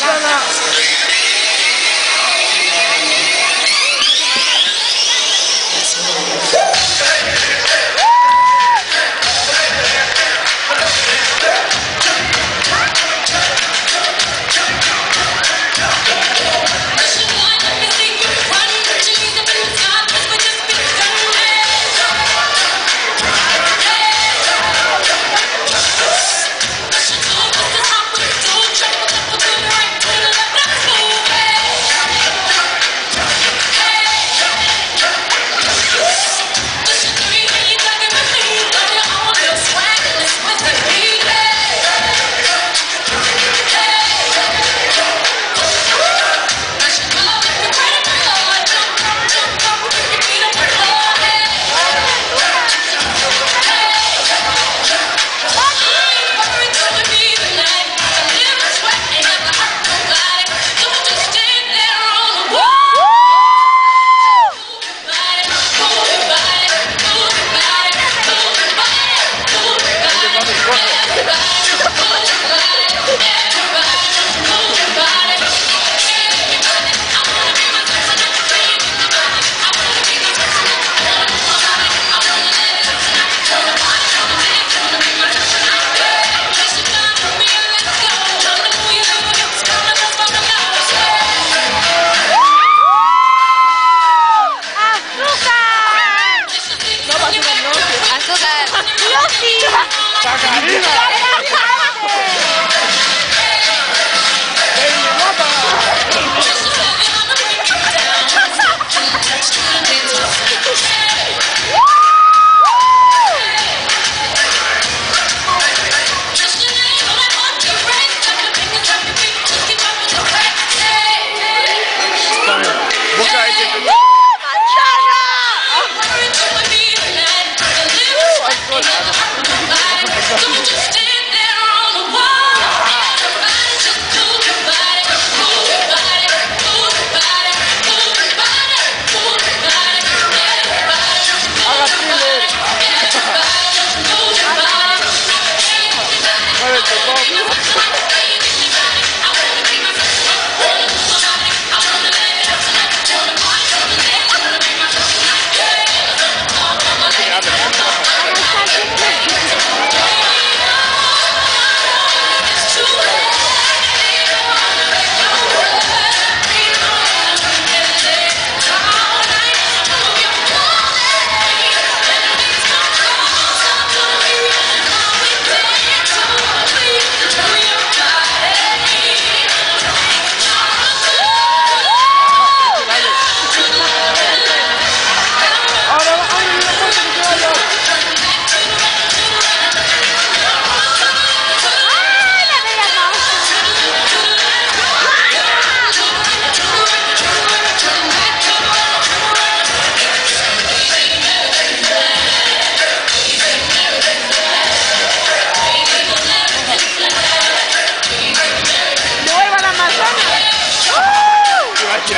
Come on. Margarita.